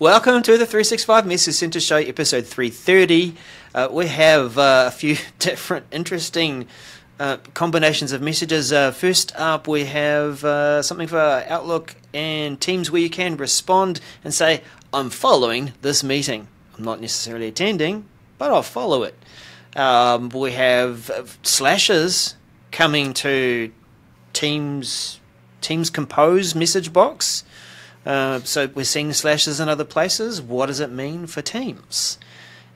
Welcome to the 365 Message Center Show, episode 330. Uh, we have uh, a few different, interesting uh, combinations of messages. Uh, first up, we have uh, something for Outlook and Teams where you can respond and say, I'm following this meeting. I'm not necessarily attending, but I'll follow it. Um, we have uh, slashes coming to Teams Teams Compose message box. Uh, so we're seeing slashes in other places. What does it mean for Teams?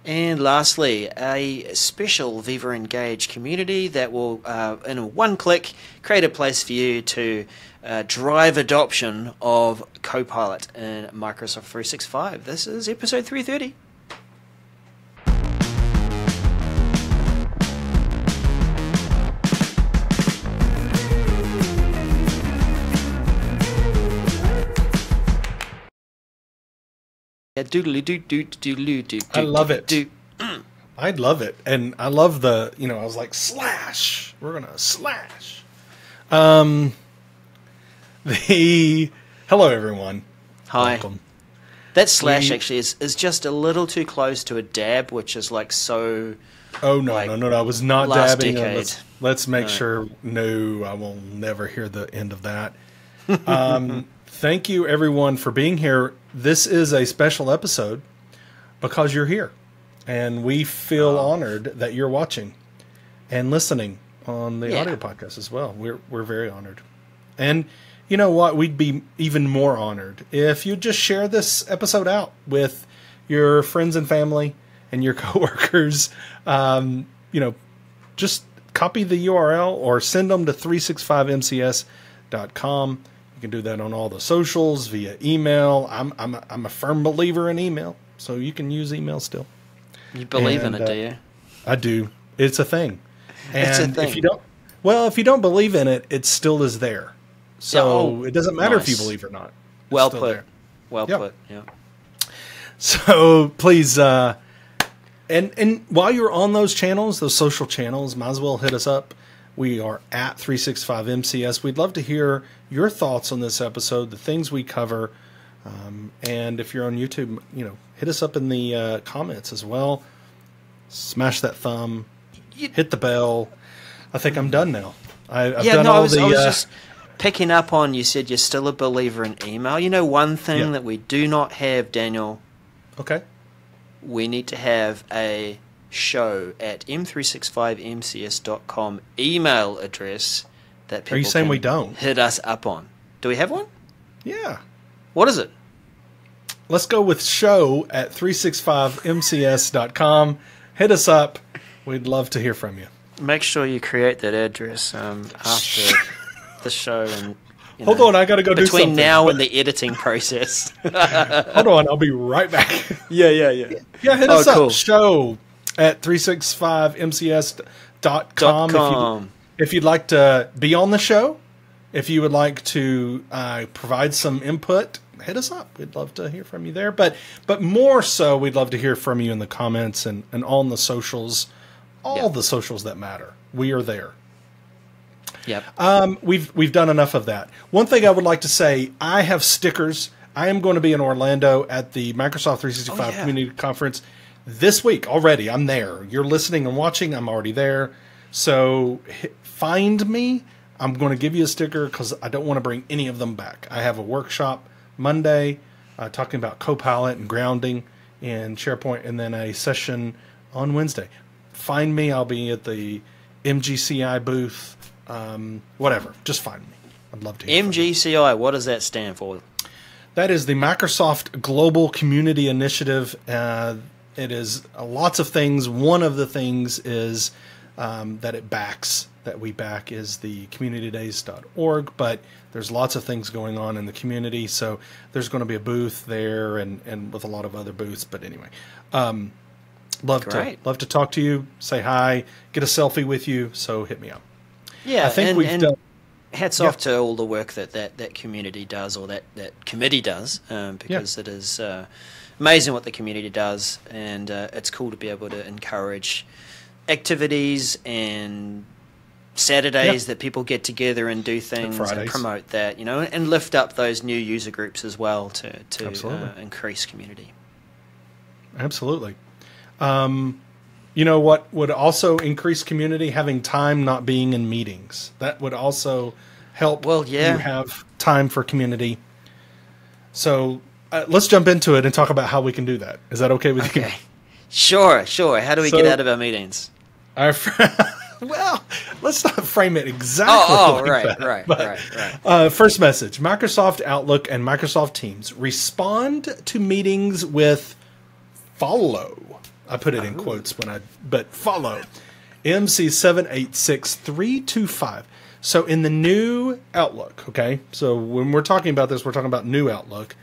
And lastly, a special Viva Engage community that will, uh, in a one click, create a place for you to uh, drive adoption of Copilot in Microsoft 365. This is episode 330. Doodly doo doo doodly doo. I love it. doo. I love it, and I love the you know I was like slash. We're gonna slash. Um. The hello everyone. Hi. Welcome. That slash We- actually is, is just a little too close to a dab, which is like so. Oh no Like, no no no! I was not dabbing. Let's, let's make No. sure. No, I will never hear the end of that. Um, thank you everyone for being here. This is a special episode because you're here, and we feel Oh. honored that you're watching and listening on the Yeah. audio podcast as well. We're we're very honored, and you know what? We'd be even more honored if you just share this episode out with your friends and family and your coworkers. Um, you know, just copy the URL or send them to 365mcs.com. Can do that on all the socials via email. I'm I'm a, I'm a firm believer in email, so you can use email still. You believe in it, uh, do you? I do. It's a thing. And It's a thing. if you don't well, if you don't believe in it, it still is there. So oh, it doesn't matter if you nice. believe or not. It's Well put. there. Well Yep. put. Yeah. So please, uh, and and while you're on those channels, those social channels, might as well hit us up. We are at 365MCS. We'd love to hear your thoughts on this episode, the things we cover, um, and if you're on YouTube, you know, hit us up in the uh, comments as well. Smash that thumb, You- hit the bell. I think I'm done now. I, I've yeah, done no, all I was, the. I was uh, just picking up on you said you're still a believer in email. You know, one thing Yeah. that we do not have, Daniel, okay. we need to have a show at m365mcs.com email address that people Are you saying we don't? hit us up on. Do we have one? Yeah. What is it? Let's go with show at 365mcs.com. Hit us up. We'd love to hear from you. Make sure you create that address um, after the show and you Hold know, on, I got to go do between now and the editing process. Hold on, I'll be right back. yeah, yeah, yeah. yeah, hit Oh, us cool. up. Show at 365mcs.com. If, com. you, if you'd like to be on the show, if you would like to uh, provide some input, hit us up. We'd love to hear from you there. But but more so, we'd love to hear from you in the comments and, and on the socials, all Yeah. the socials that matter. We are there. Yep. Um, we've we've done enough of that. One thing I would like to say, I have stickers. I am going to be in Orlando at the Microsoft 365 Oh, yeah. Community Conference this week already. I'm there. You're listening and watching. I'm already there. So find me. I'm going to give you a sticker because I don't want to bring any of them back. I have a workshop Monday uh, talking about Copilot and grounding in SharePoint, and then a session on Wednesday. Find me. I'll be at the MGCI booth. Um, whatever. Just find me. I'd love to. hear. MGCI, what does that stand for? That is the Microsoft Global Community Initiative. Uh, it is uh, lots of things. One of the things is um, that it backs, that we back, is the communitydays.org. But there's lots of things going on in the community. So there's going to be a booth there and, and with a lot of other booths. But anyway, um, love, to, love to talk to you, say hi, get a selfie with you. So hit me up. Yeah, I think and, we've and done. hats Yeah. off to all the work that, that, that community does or that, that committee does um, because it is uh, amazing what the community does and uh, it's cool to be able to encourage activities and Saturdays that people get together and do things and Fridays. promote that, you know, and lift up those new user groups as well to to uh, increase community. Absolutely. Um, you know what would also increase community? Having time not being in meetings. That would also help. Well, yeah. You have time for community. So uh, let's jump into it and talk about how we can do that. Is that okay with you? Okay. Sure, sure. How do we So- get out of our meetings? Our fr- well, let's not frame it exactly. Oh, oh, like right, that, right, but- right, right. Uh, first message Microsoft Outlook and Microsoft Teams respond to meetings with follow. I put it in quotes when I, but follow. MC786325. So in the new Outlook, okay, so when we're talking about this, we're talking about new Outlook.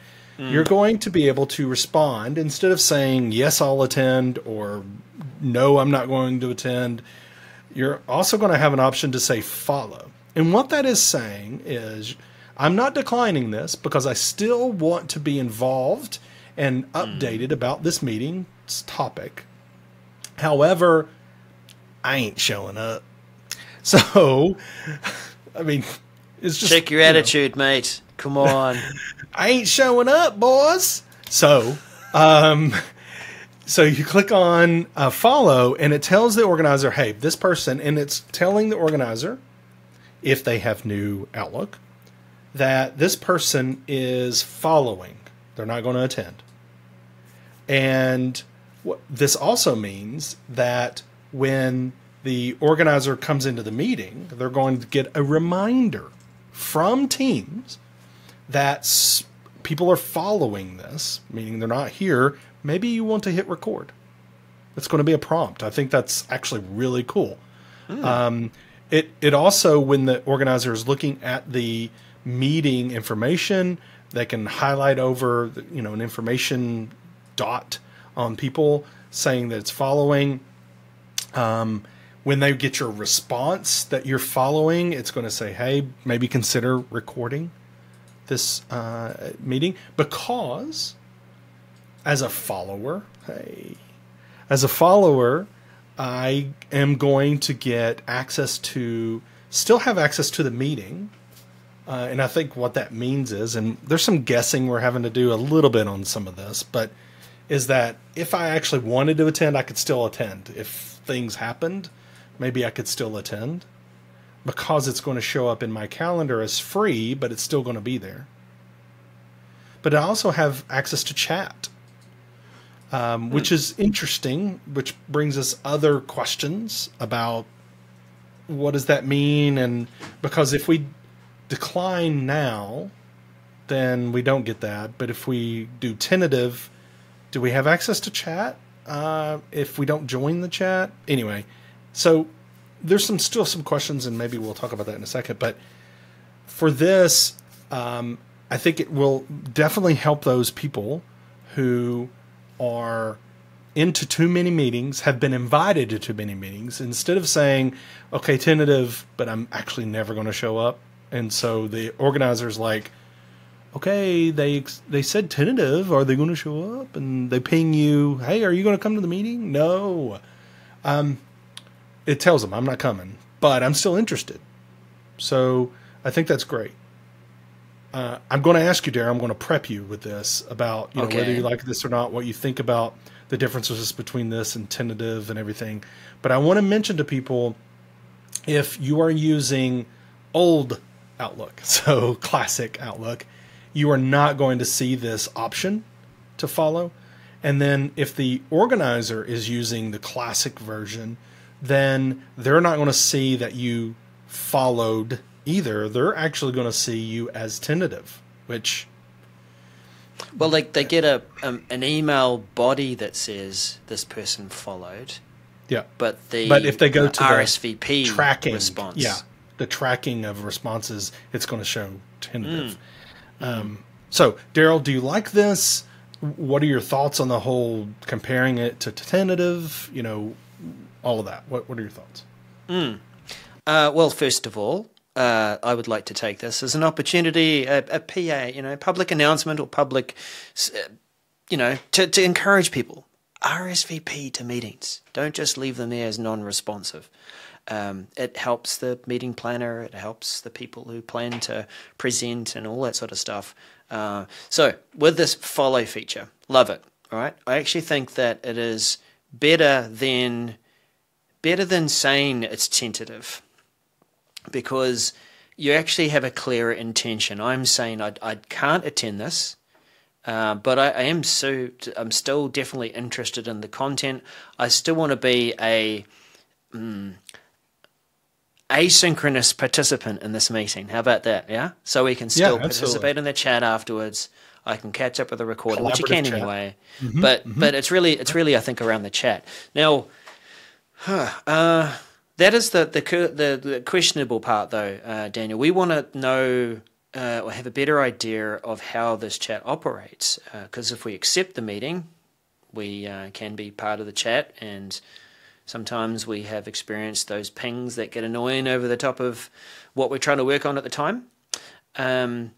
Mm. You're going to be able to respond instead of saying, yes, I'll attend or no, I'm not going to attend. You're also going to have an option to say follow. And what that is saying is, I'm not declining this because I still want to be involved and mm. updated about this meeting's topic. However, I ain't showing up. So, I mean, it's just Check your you know, attitude, mate. Come on. I ain't showing up, boys. So, um, so you click on uh, follow, and it tells the organizer, "Hey, this person," and it's telling the organizer if they have new Outlook that this person is following. They're not going to attend, and this also means that when the organizer comes into the meeting, they're going to get a reminder from Teams that people are following this, meaning they're not here, maybe you want to hit record. It's going to be a prompt. I think that's actually really cool. Um, it it also when the organizer is looking at the meeting information, they can highlight over the- you know an information dot on people saying that it's following. Um, when they get your response that you're following, it's going to say, "Hey, maybe consider recording." This uh, meeting because as a follower, hey, as a follower, I am going to get access to, still have access to the meeting. Uh, and I think what that means is, and there's some guessing we're having to do a little bit on some of this, but is that if I actually wanted to attend, I could still attend. If things happened, maybe I could still attend because it's going to show up in my calendar as free, but it's still going to be there. But I also have access to chat, um, which is interesting, which brings us other questions about what does that mean? And because if we decline now, then we don't get that. But if we do tentative, do we have access to chat? Uh, if we don't join the chat, anyway. So there's some still some questions, and maybe we'll talk about that in a second. But for this, um, I think it will definitely help those people who are into too many meetings, have been invited to too many meetings, instead of saying, "Okay, tentative," but I'm actually never going to show up. And so the organizer's like, "Okay, they they said tentative. Are they going to show up?" And they ping you, "Hey, are you going to come to the meeting?" No it tells them I'm not coming, but I'm still interested. So I think that's great. Uh, I'm going to ask you, Darrell. I'm going to prep you with this about you know Okay. whether you like this or not, what you think about the differences between this and tentative and everything. But I want to mention to people if you are using old Outlook, so classic Outlook, you are not going to see this option to follow. And then if the organizer is using the classic version, then they're not going to see that you followed either. They're actually going to see you as tentative, which Well, they they get a um, an email body that says this person followed, yeah, but the But if they go uh, to the RSVP tracking response, Yeah, the tracking of responses, it's going to show tentative. Um, so, Darrell, do you like this? What are your thoughts on the whole comparing it to tentative? You know, all of that. What What are your thoughts? Uh, well, first of all, uh, I would like to take this as an opportunity, a, a PA, you know, public announcement or public, uh, you know, to, to encourage people. RSVP to meetings. Don't just leave them there as non-responsive. Um, it helps the meeting planner. It helps the people who plan to present and all that sort of stuff. Uh, so with this follow feature, love it. All right, I actually think that it is better than better than saying it's tentative because you actually have a clearer intention. I'm saying I, I can't attend this, uh, but I, I, am so I'm still definitely interested in the content. I still want to be a um, asynchronous participant in this meeting. How about that? Yeah, so we can still yeah, participate in the chat afterwards. I can catch up with the recording, which you can chat. anyway. Mm-hmm, but mm-hmm. but it's really it's really I think around the chat now. Huh, uh, that is the, the the the, questionable part, though, uh, Daniel. We want to know uh, or have a better idea of how this chat operates, because uh, if we accept the meeting, we uh, can be part of the chat, and sometimes we have experienced those pings that get annoying over the top of what we're trying to work on at the time. Um,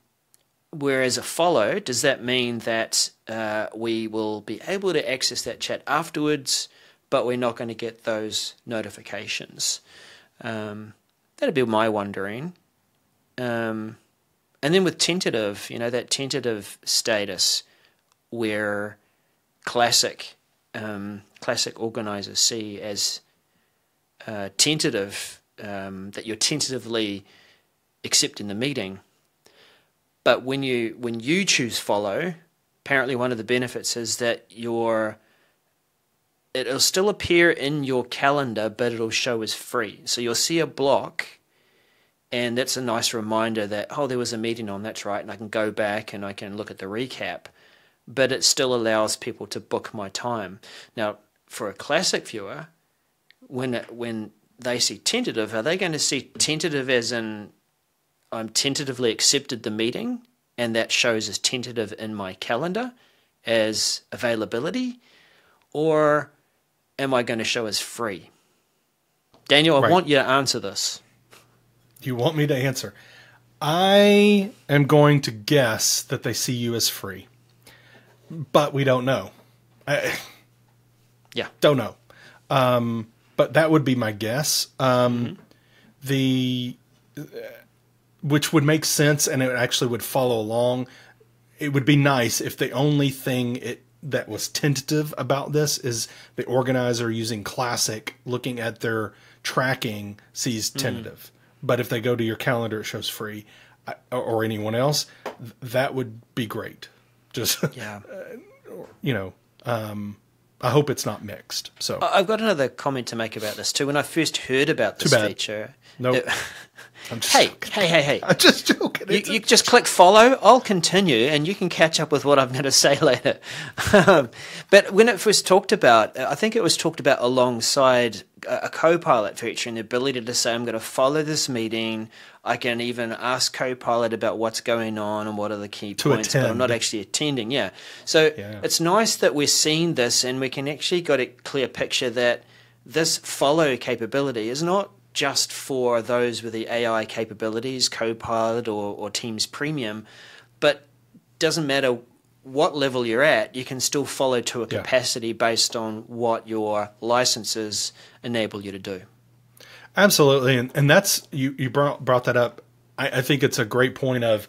whereas a follow, does that mean that uh, we will be able to access that chat afterwards? But we're not going to get those notifications. Um, that'd be my wondering. Um, and then with tentative, you know, that tentative status where classic um, classic organizers see as uh, tentative, um, that you're tentatively accepting the meeting. But when you when you choose follow, apparently one of the benefits is that you're it'll still appear in your calendar, but it'll show as free. So you'll see a block, and that's a nice reminder that, oh, there was a meeting on, that's right, and I can go back and I can look at the recap. But it still allows people to book my time. Now, for a classic viewer, when it, when they see tentative, are they going to see tentative as in I'm tentatively accepted the meeting, and that shows as tentative in my calendar as availability? Or am I going to show as free? Daniel, I right. want you to answer this. You want me to answer? I am going to guess that they see you as free, but we don't know. I, yeah, don't know. Um, but that would be my guess. Um, mm-hmm. The which would make sense, and it actually would follow along. It would be nice if the only thing it that was tentative about this is the organizer using classic looking at their tracking sees hmm. tentative mm. but if they go to your calendar it shows free or anyone else that would be great just yeah you know um, I hope it's not mixed. So I've got another comment to make about this too. When I first heard about this feature, no, nope. hey, hey, hey, hey! I'm just joking. You, you just click follow. I'll continue, and you can catch up with what I'm going to say later. Um, but when it first talked about, I think it was talked about alongside a co-pilot feature and the ability to say, "I'm going to follow this meeting." I can even ask Copilot about what's going on and what are the key to points, attend. but I'm not actually attending. Yeah, so yeah. it's nice that we're seeing this, and we can actually got a clear picture that this follow capability is not just for those with the AI capabilities, Copilot or, or Teams Premium, but doesn't matter what level you're at, you can still follow to a capacity yeah. based on what your licenses enable you to do. Absolutely, and and that's you you brought brought that up. I, I think it's a great point of,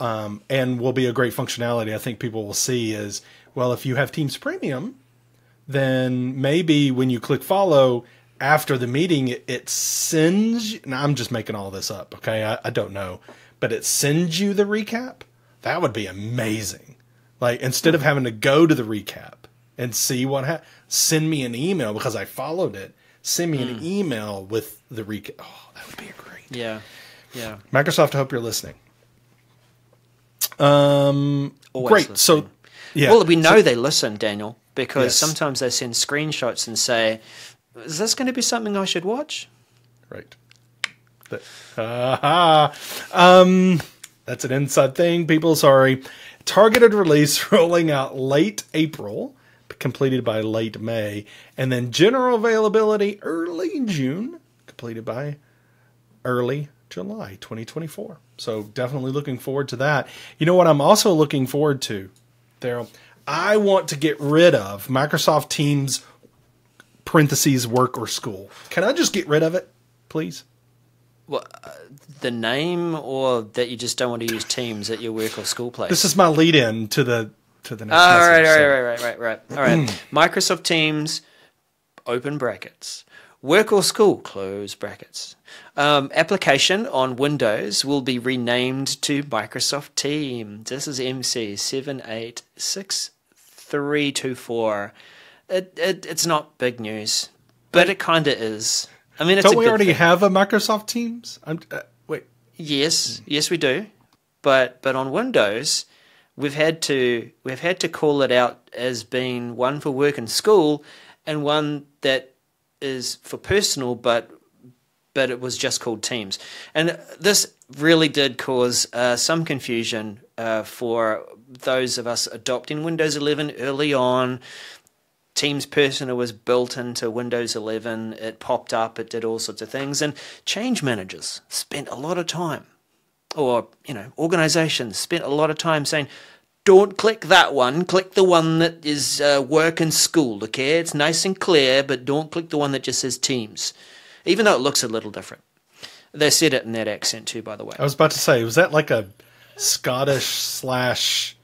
um, and will be a great functionality. I think people will see is well if you have Teams Premium, then maybe when you click follow, after the meeting, it, it sends. Now I'm just making all this up. Okay, I, I don't know, but it sends you the recap. That would be amazing. Like instead of having to go to the recap and see what happened, send me an email because I followed it. Send me an hmm. email with the recap. Oh, that would be great. Yeah, yeah. Microsoft, I hope you're listening. Um, Always great. Listening. So, yeah. Well, we know so, they listen, Daniel, because yes. sometimes they send screenshots and say, is this going to be something I should watch? Right. uh, um, that's an inside thing, people. Sorry. Targeted release rolling out late April, completed by late May, and then general availability early June, completed by early July 2024. So definitely looking forward to that. You know what I'm also looking forward to, Darrell? I want to get rid of Microsoft Teams parentheses work or school. Can I just get rid of it, please? Well, uh, the name, or that you just don't want to use Teams at your work or school place? This is my lead in to the to the next. all right, all right, right, right, right, right. All right. Microsoft Teams, open brackets. Work or school, close brackets. Um, application on Windows will be renamed to Microsoft Teams. This is MC seven eight six three two four. It, it it's not big news, but it kind of is. I mean, it's Don't we already thing. have a Microsoft Teams? I'm, uh, wait, Yes, yes, we do. But but on Windows, we've had to we've had to call it out as being one for work and school, and one that is for personal, but but it was just called Teams. And this really did cause uh, some confusion uh, for those of us adopting Windows 11 early on. Teams Personal was built into Windows 11. It popped up. It did all sorts of things. And change managers spent a lot of time, or, you know, organizations spent a lot of time saying, don't click that one. Click the one that is uh, work and school, okay? It's nice and clear, but don't click the one that just says Teams, even though it looks a little different. They said it in that accent too, by the way. I was about to say, was that like a Scottish slash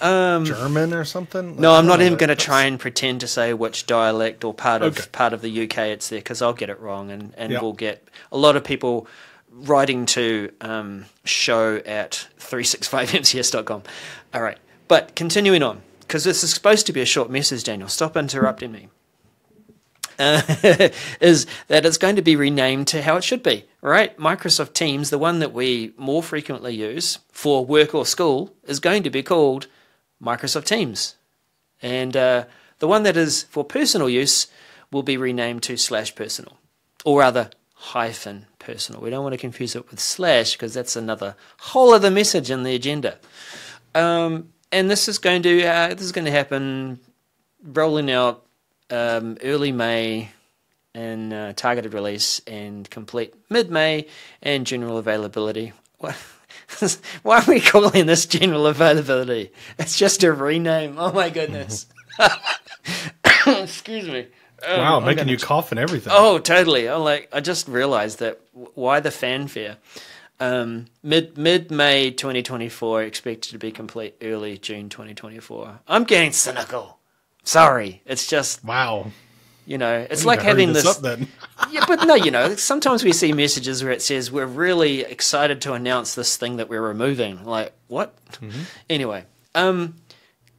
German or something? Um, No, I'm don't even going to try and pretend to say which dialect or part of Okay. part of the UK it's there because I'll get it wrong, and and Yeah. we'll get a lot of people writing to um, show at 365mcs.com. All right, but continuing on because this is supposed to be a short message, Daniel. Stop interrupting me. Uh, is that it's going to be renamed to how it should be, right? Microsoft Teams, the one that we more frequently use for work or school, is going to be called Microsoft Teams. And uh, the one that is for personal use will be renamed to slash personal, or rather hyphen personal. We don't want to confuse it with slash because that's another whole other message in the agenda. Um, and this is going to uh, this is going to happen rolling out um, early May and uh, targeted release and complete mid May and general availability. What? Why are we calling this general availability? It's just a rename. Oh my goodness. Excuse me. Um, Wow, I'm making gonna you cough and everything. Oh, totally. I'm like, I just realized that. Why the fanfare? Um, mid mid May 2024, expected to be complete early June 2024. I'm getting cynical. Sorry, it's just Wow. You know, it's like having this this. up yeah, but no, you know, sometimes we see messages where it says we're really excited to announce this thing that we're removing. Like what? Anyway, um,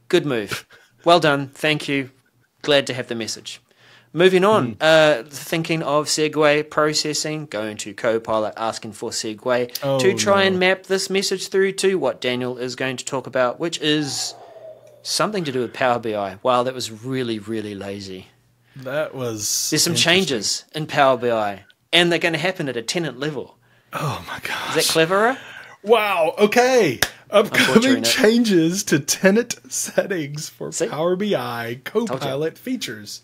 good move. Well done. Thank you. Glad to have the message. Moving on, uh, thinking of segue processing, going to Copilot, asking for segue Oh, to try no. and map this message through to what Daniel is going to talk about, which is something to do with Power BI. Wow, that was really, really lazy. That was. There's some changes in Power BI, and they're going to happen at a tenant level. Oh my gosh. Is that cleverer? Wow. Okay. Upcoming changes to tenant settings for See? Power BI. Copilot features.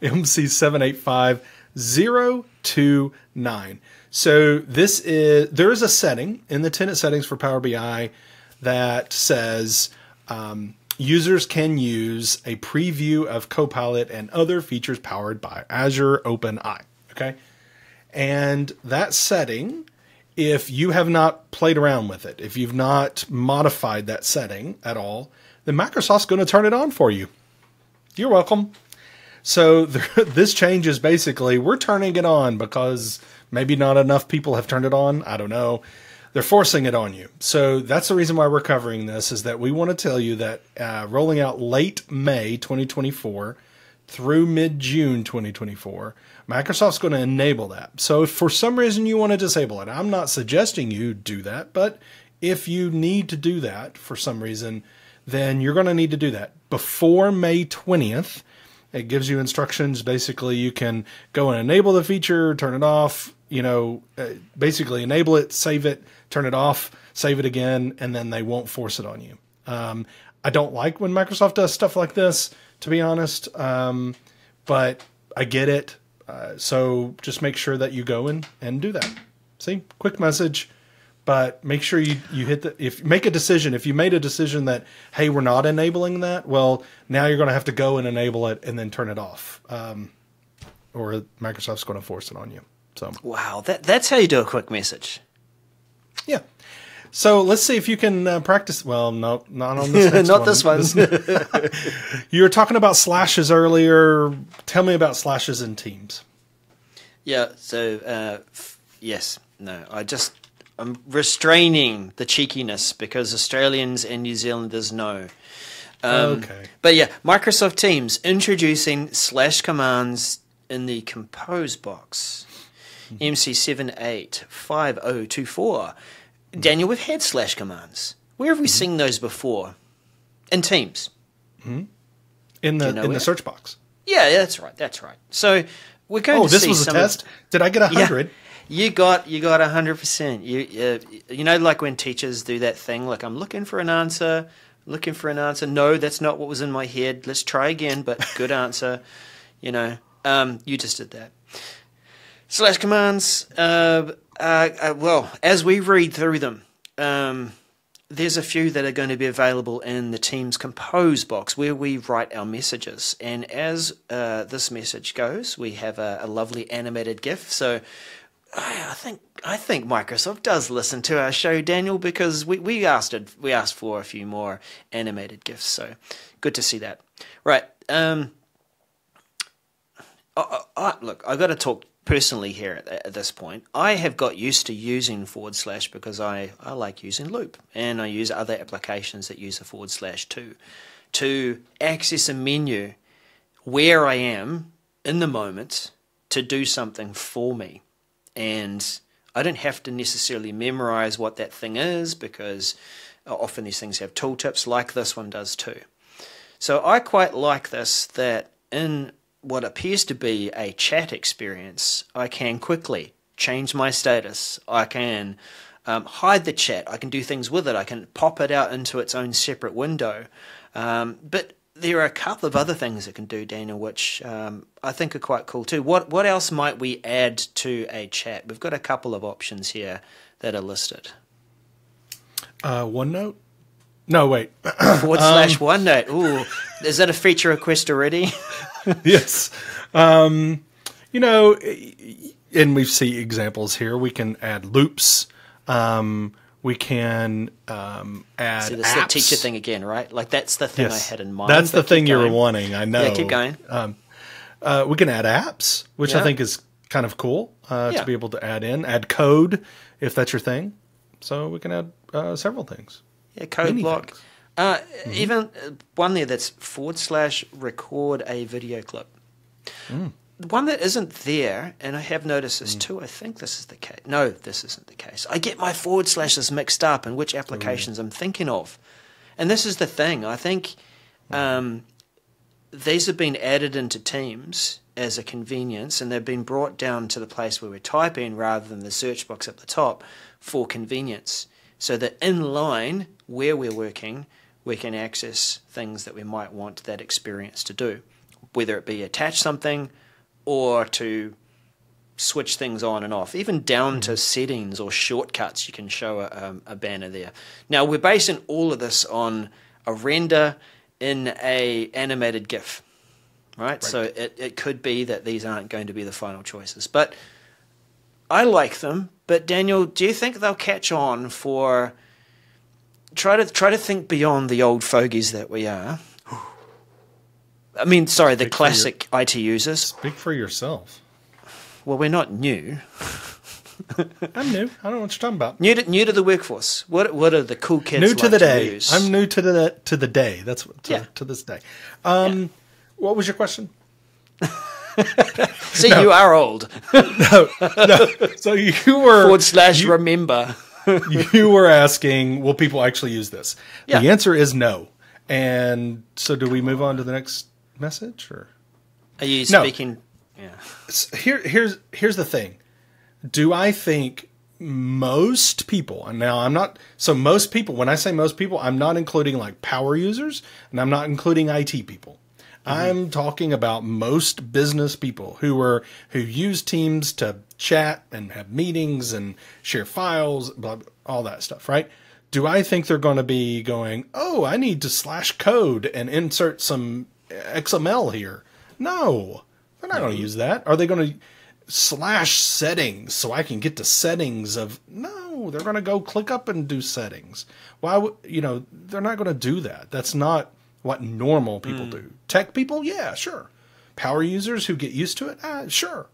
MC785-029. So this is there is a setting in the tenant settings for Power BI that says um, users can use a preview of Copilot and other features powered by Azure OpenAI. Okay. And that setting, if you have not played around with it, if you've not modified that setting at all, then Microsoft's going to turn it on for you. You're welcome. So this change is basically we're turning it on because maybe not enough people have turned it on. I don't know. They're forcing it on you. So that's the reason why we're covering this is that we want to tell you that uh, rolling out late May 2024 through mid June 2024, Microsoft's going to enable that. So if for some reason you want to disable it, I'm not suggesting you do that, but if you need to do that for some reason, then you're going to need to do that before May 20th. It gives you instructions. Basically, you can go and enable the feature, turn it off, you know, uh, basically enable it, save it, turn it off, save it again, and then they won't force it on you. Um, I don't like when Microsoft does stuff like this, to be honest, um, but I get it. Uh, so just make sure that you go in and do that. See, quick message, but make sure you, you hit the if make a decision. If you made a decision that hey, we're not enabling that, well, now you're going to have to go and enable it and then turn it off. Um, or Microsoft's going to force it on you. So Wow, that that's how you do a quick message. yeah. So let's see if you can uh, practice. Well, no, not on this. Not this one. you were talking about slashes earlier. Tell me about slashes in Teams. Yeah. So uh, f- yes, no. I just I'm restraining the cheekiness because Australians and New Zealanders know. Um, Okay. But yeah, Microsoft Teams introducing slash commands in the Compose box. Hmm. MC785024. Hmm. Daniel, we've had slash commands. Where have we hmm. seen those before? In Teams. in the know in the search box. Yeah, yeah, that's right. That's right. So we're going Oh, this was a some of- test. Did I get a Yeah. You got you got hundred percent. You uh, you know like when teachers do that thing like I'm looking for an answer, looking for an answer. No, that's not what was in my head. Let's try again, but good answer. You know, um, you just did that. Slash commands. Uh, uh, uh, well, as we read through them, um, there's a few that are going to be available in the Teams Compose box where we write our messages. And as uh, this message goes, we have a, a lovely animated GIF. So I think I think Microsoft does listen to our show, Daniel, because we, we asked we asked for a few more animated GIFs. So good to see that. Right. Um, I, I, look, I've got to talk personally here at, at this point. I have got used to using forward slash because I, I like using loop and I use other applications that use a forward slash too to access a menu where I am in the moment to do something for me. And I don't have to necessarily memorize what that thing is because often these things have tooltips like this one does too. So I quite like this that in what appears to be a chat experience, I can quickly change my status. I can um, hide the chat. I can do things with it. I can pop it out into its own separate window. Um, but there are a couple of other things it can do, Daniel, which um, I think are quite cool too. What what else might we add to a chat? We've got a couple of options here that are listed. Uh, OneNote. No, wait. Forward slash OneNote. Ooh, is that a feature request already? yes. Um, you know, and we see examples here. We can add loops. Um, we can um, add See, this is apps. the teacher thing again, right? Like that's the thing Yes. I had in mind. That's the thing you were wanting. I know. Yeah, keep going. Uh, we can add apps, which I think is kind of cool uh, Yeah. to be able to add in. Add code if that's your thing. So we can add uh, several things. Yeah, code Many block. things. Uh, Mm-hmm. Even uh, one there that's forward slash record a video clip. Mm. One that isn't there, and I have noticed this hmm. too. I think this is the case. No, this isn't the case. I get my forward slashes mixed up and which applications hmm. I'm thinking of. And this is the thing. I think hmm. um, these have been added into Teams as a convenience, and they've been brought down to the place where we're typing rather than the search box at the top for convenience. So that in line where we're working, we can access things that we might want that experience to do, whether it be attach something or to switch things on and off, even down to settings or shortcuts. You can show a, um, a banner there. Now we're basing all of this on a render in a animated GIF, right? So it, it could be that these aren't going to be the final choices, but I like them. But Daniel, do you think they'll catch on for? Try to try to think beyond the old fogies that we are. I mean, sorry, the Speak your- classic IT users. Speak for yourself. Well, we're not new. I'm new. I don't know what you're talking about. New to, new to the workforce. What what are the cool kids new to like the day. I'm new to the to the day. That's what to, Yeah. to this day. Um, What was your question? See, you are old. No, no. So you were Forward slash remember. you were asking, will people actually use this? Yeah. The answer is no. And so, do we move on to the next message, or Are you No. speaking? Yeah. Here? Here's here's the thing. Do I think most people? And now I'm not. So most people. When I say most people, I'm not including like power users, and I'm not including IT people. Mm-hmm. I'm talking about most business people who are who use Teams to chat and have meetings and share files, blah, blah all that stuff, right? Do I think they're going to be going, "Oh, I need to slash code and insert some XML here"? No. They're not going to use that. Are they going to slash settings so I can get to settings of no? They're going to go click up and do settings. Why would you know? They're not going to do that. That's not what normal people do. Tech people, yeah, sure. Power users who get used to it, ah, sure.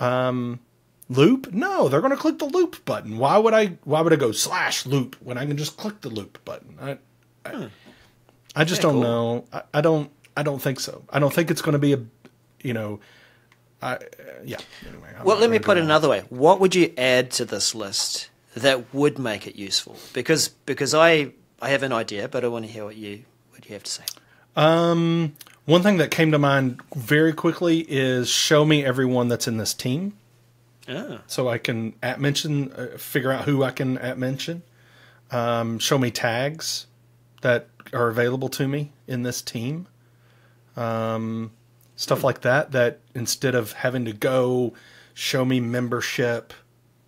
Um, loop? No, they're going to click the loop button. Why would I? Why would I go slash loop when I can just click the loop button? I, I, I just Yeah, don't cool. know. I, I don't. I don't think so. I don't think it's going to be a, you know, I uh, yeah. Anyway, I'm Well, let me put it another way. What would you add to this list that would make it useful? Because because I I have an idea, but I want to hear what you what you have to say. Um, one thing that came to mind very quickly is show me everyone that's in this team, Ah, so I can at mention, uh, figure out who I can at mention. Um, show me tags that are available to me in this team. Um, stuff like that. That instead of having to go show me membership,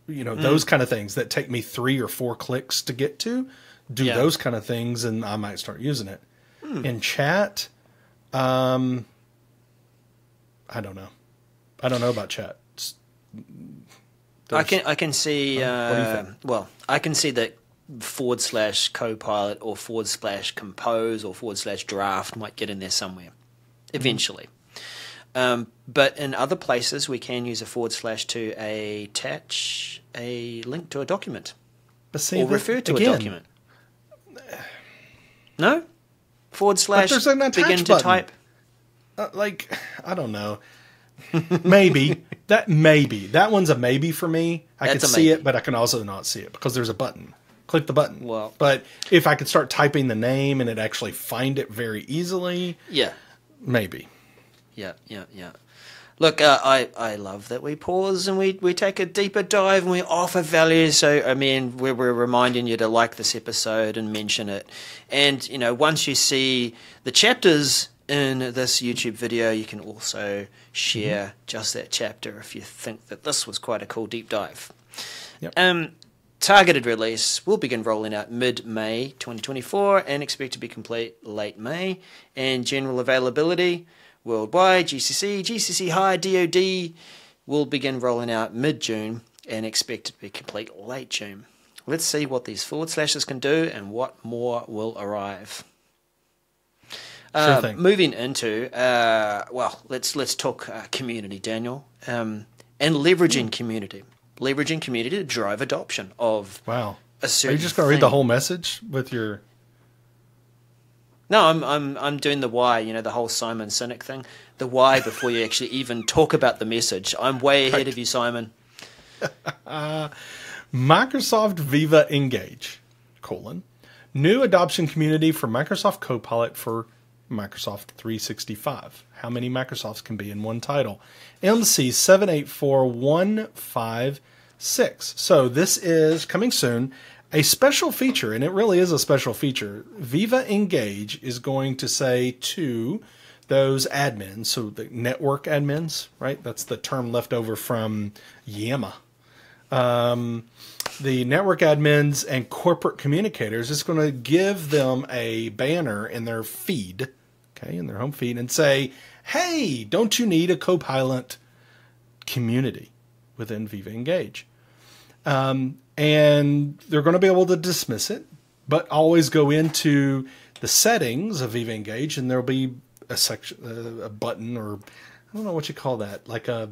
you know, those kind of things that take me three or four clicks to get to, do Yeah. those kind of things, and I might start using it. In chat, um, I don't know. I don't know about chat. It's- I can I can see. Uh, what do you think? Well, I can see that forward slash copilot or forward slash compose or forward slash draft might get in there somewhere eventually. Um, but in other places, we can use a forward slash to attach a link to a document see, or refer to again, a document. No, forward slash there's an attach begin to type. Uh, like I don't know. maybe that maybe that one's a maybe for me. I That's can see maybe. it, but I can also not see it because there's a button. Click the button. Well- but if I could start typing the name and it actually find it very easily, Yeah, maybe. yeah, yeah, yeah. Look, uh, I, I love that we pause and we, we take a deeper dive and we offer value. So, I mean, we're, we're reminding you to like this episode and mention it. And, you know, once you see the chapters in this YouTube video, you can also share just that chapter if you think that this was quite a cool deep dive. Yep. Um, targeted release will begin rolling out mid May 2024 and expect to be complete late May. And general availability worldwide, GCC, GCC High, DoD will begin rolling out mid June and expect to be complete late June. Let's see what these forward slashes can do and what more will arrive. Uh, moving into uh, well, let's let's talk uh, community, Daniel, um, and leveraging community, leveraging community to drive adoption of Wow. a Are you just gonna read the whole message with your? No, I'm I'm I'm doing the why. You know the whole Simon Sinek thing. The why before you actually even talk about the message. I'm way ahead of you, Simon. Microsoft Viva Engage, colon, new adoption community for Microsoft Copilot for Microsoft 365. How many Microsofts can be in one title? MC 784156. So this is coming soon. A special feature, and it really is a special feature. Viva Engage is going to say to those admins, so the network admins, right? That's the term left over from Yammer the network admins and corporate communicators is going to give them a banner in their feed, okay, in their home feed, and say, "Hey, don't you need a Copilot community within Viva Engage?" Um, and they're going to be able to dismiss it, but always go into the settings of Viva Engage, and there'll be a section, uh, a button, or I don't know what you call that, like a.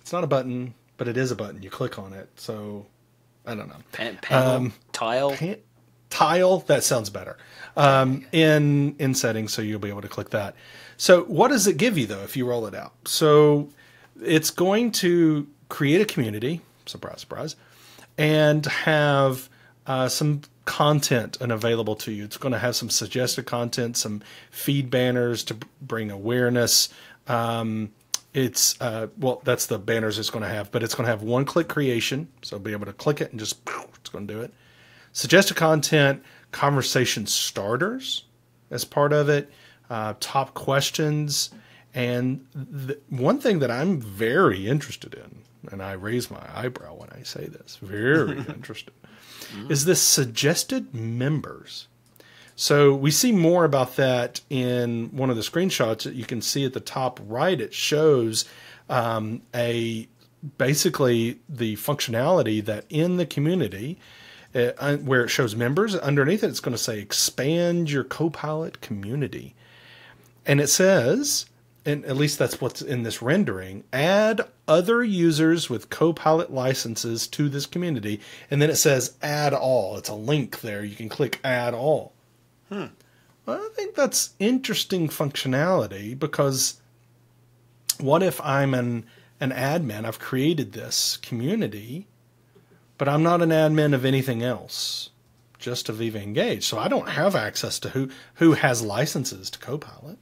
It's not a button, but it is a button. You click on it, so I don't know. Pan, panel, Um, tile. Pan- tile that sounds better um, in in settings so you'll be able to click that so what does it give you though if you roll it out so it's going to create a community surprise surprise and have uh, some content and available to you it's going to have some suggested content some feed banners to bring awareness um, it's uh, well that's the banners it's going to have but it's going to have one click creation so be able to click it and just it's going to do it suggested content, conversation starters as part of it, uh, top questions, and the, one thing that I'm very interested in, and I raise my eyebrow when I say this, very interested, is this suggested members. So we see more about that in one of the screenshots that you can see at the top right. It shows um, a basically the functionality that in the community uh, where it shows members underneath it it's going to say expand your copilot community. And it says and at least that's what's in this rendering add other users with copilot licenses to this community. And then it says add all. It's a link there. You can click add all hmm. well, i think that's interesting functionality because what if i'm an an admin i've created this community but i'm not an admin of anything else just of viva engage so i don't have access to who who has licenses to copilot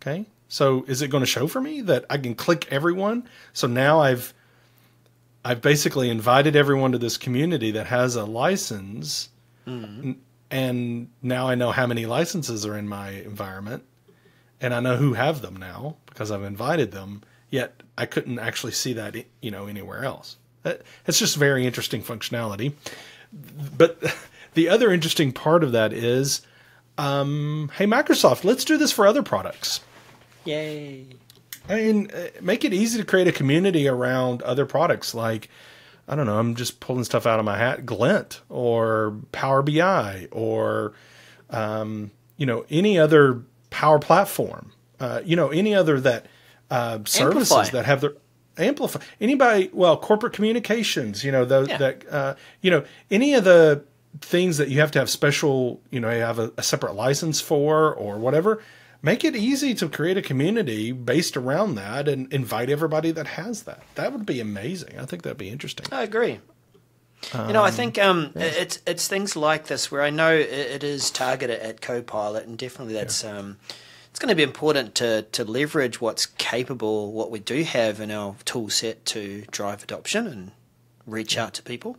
Okay. So is it going to show for me that I can click everyone? So now I've I've basically invited everyone to this community that has a license, mm-hmm. And now I know how many licenses are in my environment, and I know who have them now because I've invited them. Yet I couldn't actually see that you know anywhere else. It's just very interesting functionality. But the other interesting part of that is, um, hey Microsoft, let's do this for other products. Yay. I mean, uh, make it easy to create a community around other products like, I don't know, I'm just pulling stuff out of my hat, Glint or Power BI or, um, you know, any other Power Platform, uh, you know, any other that uh, services Amplify. that have their amplify anybody well corporate communications you know those yeah. that uh, you know any of the things that you have to have special you know you have a, a separate license for or whatever make it easy to create a community based around that and invite everybody that has that. That would be amazing. I think that'd be interesting. I agree. Um, you know, I think um, yeah. it's it's things like this where I know it, it is targeted at Copilot, and definitely that's yeah. um, it's going to be important to to leverage what's capable, what we do have in our tool set to drive adoption and reach out to people.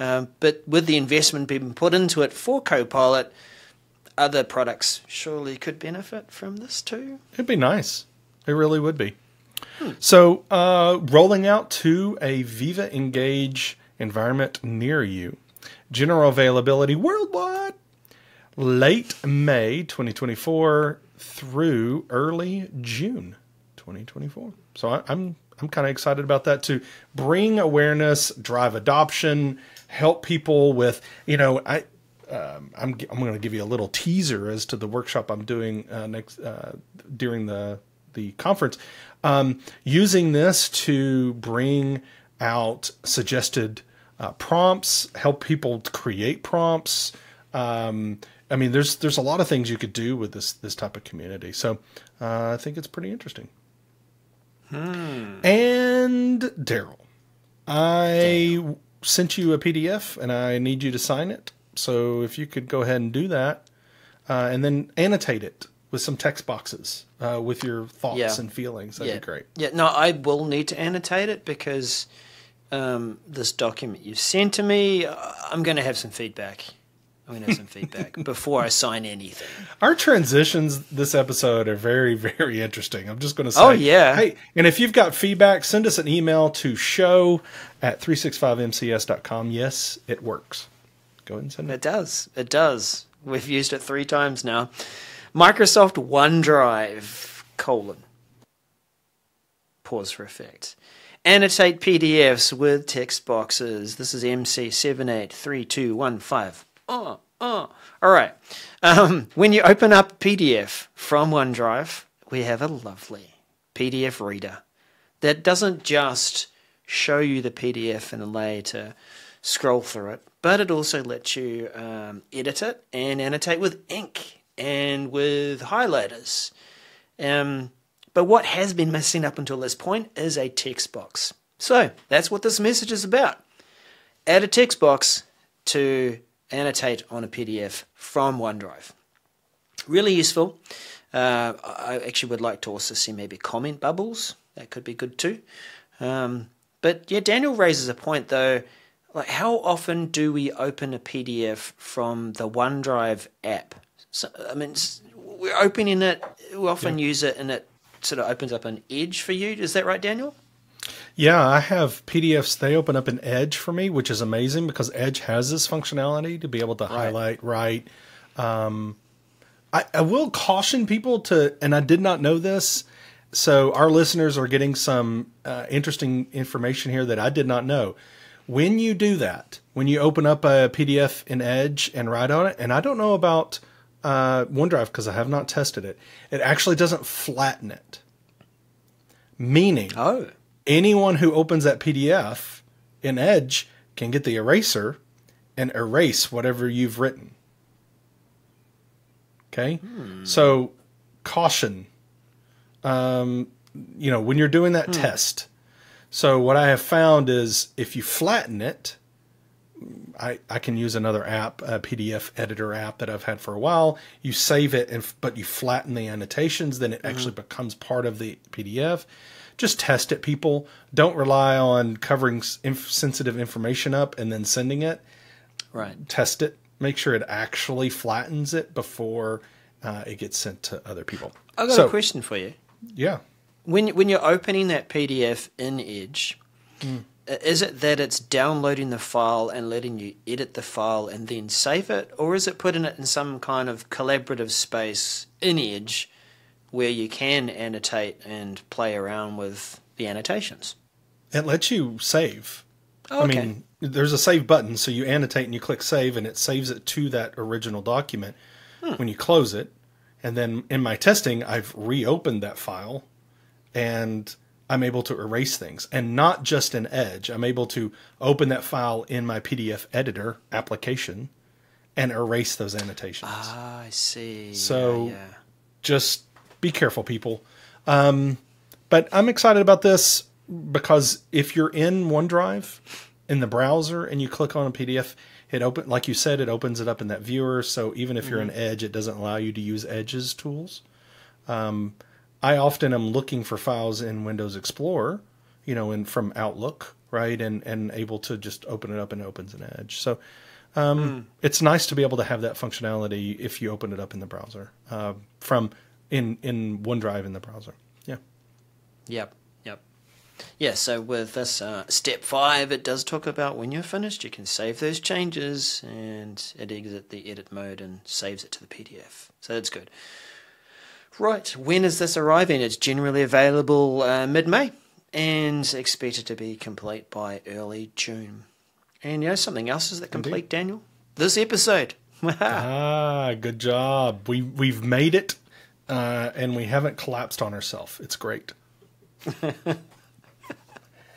Um, but with the investment being put into it for Copilot, other products surely could benefit from this too. It'd be nice. It really would be. Hmm. So, uh, rolling out to a Viva Engage environment near you. General availability worldwide. Late May 2024 through early June 2024. So I, I'm I'm kind of excited about that to bring awareness, drive adoption, help people with you know I um, I'm I'm going to give you a little teaser as to the workshop I'm doing uh, next uh, during the the conference, um, using this to bring out suggested uh, prompts, help people create prompts. Um, I mean, there's there's a lot of things you could do with this this type of community. So uh, I think it's pretty interesting. Hmm. And Darrell, I Damn. sent you a PDF, and I need you to sign it. So if you could go ahead and do that, uh, and then annotate it with some text boxes uh, with your thoughts yeah. and feelings, that'd yeah. be great. Yeah, no, I will need to annotate it because um, this document you've sent to me, uh, I'm going to have some feedback. I'm going to have some feedback before I sign anything. Our transitions this episode are very, very interesting. I'm just going to say, oh, yeah. Hey, and if you've got feedback, send us an email to show at 365mcs.com. Yes, it works. Go ahead and send it. It does. It does. We've used it three times now. Microsoft OneDrive, colon. Pause for effect. Annotate PDFs with text boxes. This is MC783215. Oh, oh. All right. Um, when you open up PDF from OneDrive, we have a lovely PDF reader that doesn't just show you the PDF in a way to scroll through it, but it also lets you um, edit it and annotate with ink and with highlighters. Um, but what has been missing up until this point is a text box. So that's what this message is about. Add a text box to annotate on a PDF from OneDrive. Really useful. Uh, I actually would like to also see maybe comment bubbles. That could be good too. Um, but yeah, Daniel raises a point though like how often do we open a PDF from the OneDrive app? So, I mean, we're opening it. We often yeah. use it, and it sort of opens up an edge for you. Is that right, Daniel? Yeah, I have PDFs. They open up an Edge for me, which is amazing because Edge has this functionality to be able to highlight, write. Um, I, I will caution people to, and I did not know this. So our listeners are getting some uh, interesting information here that I did not know. When you do that, when you open up a PDF in Edge and write on it, and I don't know about uh, OneDrive because I have not tested it, it actually doesn't flatten it. Meaning, Oh. anyone who opens that PDF in Edge can get the eraser and erase whatever you've written. Okay? So, caution. Um, you know, when you're doing that test. So, what I have found is if you flatten it, I, I can use another app, a PDF editor app that I've had for a while. You save it, and but you flatten the annotations, then it actually becomes part of the PDF. Just test it, people. Don't rely on covering inf- sensitive information up and then sending it. Right. Test it. Make sure it actually flattens it before uh, it gets sent to other people. I've got So- a question for you. Yeah. When when you're opening that PDF in Edge, uh, is it that it's downloading the file and letting you edit the file and then save it, or is it putting it in some kind of collaborative space in Edge where you can annotate and play around with the annotations? It lets you save. Oh, okay. I mean, there's a save button, so you annotate and you click save, and it saves it to that original document Hmm. when you close it. And then in my testing, I've reopened that file and I'm able to erase things. And not just in Edge, I'm able to open that file in my PDF editor application and erase those annotations. Ah, I see. So- yeah, yeah. just be careful, people. Um, but I'm excited about this because if you're in OneDrive in the browser and you click on a PDF, it open like you said, it opens it up in that viewer. So even if you're in Edge, it doesn't allow you to use Edge's tools. Um, I often am looking for files in Windows Explorer, you know, in from Outlook, right, and and able to just open it up and it opens an Edge. So um, it's nice to be able to have that functionality if you open it up in the browser uh, from in in OneDrive in the browser. Yeah. Yep, yep. Yeah, so with this uh, step five, it does talk about when you're finished, you can save those changes and it exit the edit mode and saves it to the PDF. So that's good. Right, when is this arriving? It's generally available uh, mid May and expected to be complete by early June. And you know something else is that complete, Daniel? This episode. Ah, good job. We we've made it, uh, and we haven't collapsed on ourselves. It's great.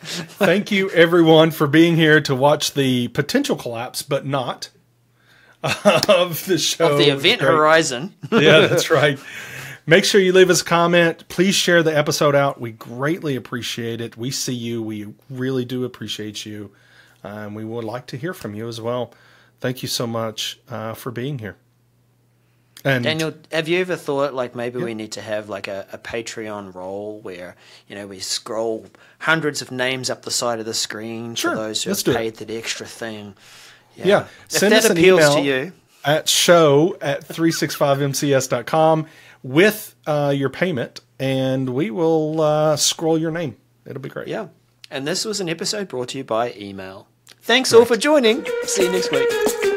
Thank you, everyone, for being here to watch the potential collapse, but not of the show. of the event horizon. yeah, that's right. Make sure you leave us a comment. Please share the episode out. We greatly appreciate it. We see you. We really do appreciate you. Um, we would like to hear from you as well. Thank you so much uh, for being here. And Daniel, have you ever thought like maybe we need to have like a, a Patreon role where you know we scroll hundreds of names up the side of the screen Sure, for those who let's have do it. paid that extra thing? yeah, if send that us an appeals email to you, at show at 365mcs.com with uh, your payment, and we will uh, scroll your name. It'll be great. yeah. And this was an episode brought to you by email. Thanks all for joining. See you next week.